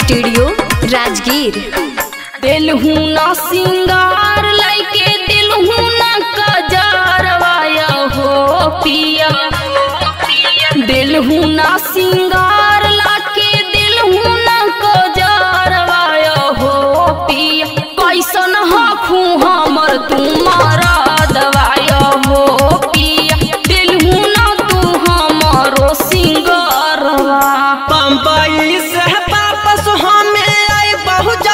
Studio Rajgir दिल हूँ ना सिंगार लाइके दिल हूँ ना कजारवाया हो पिया। दिल हूँ ना सिंगार लाके दिल हूँ ना कजारवाया हो पिया। कैसन हखू हमर तुम्हारा दवाया हो पिया। ना तू 혼자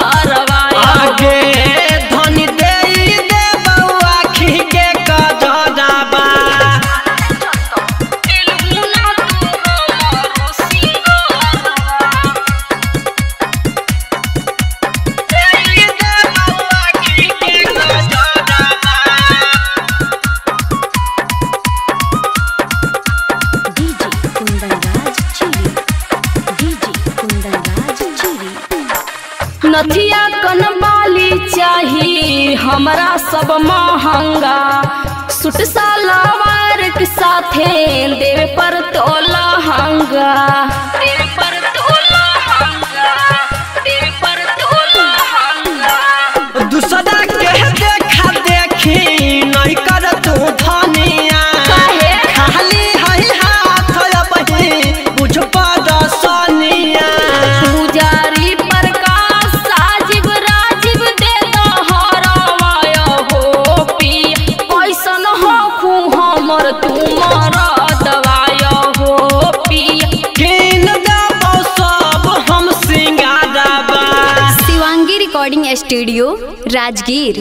नथिया कन बाली चाही, हमरा सब महँगा। सुट सलावार के साथे देवे पर तो लहंगा। स्टूडियो राजगीर।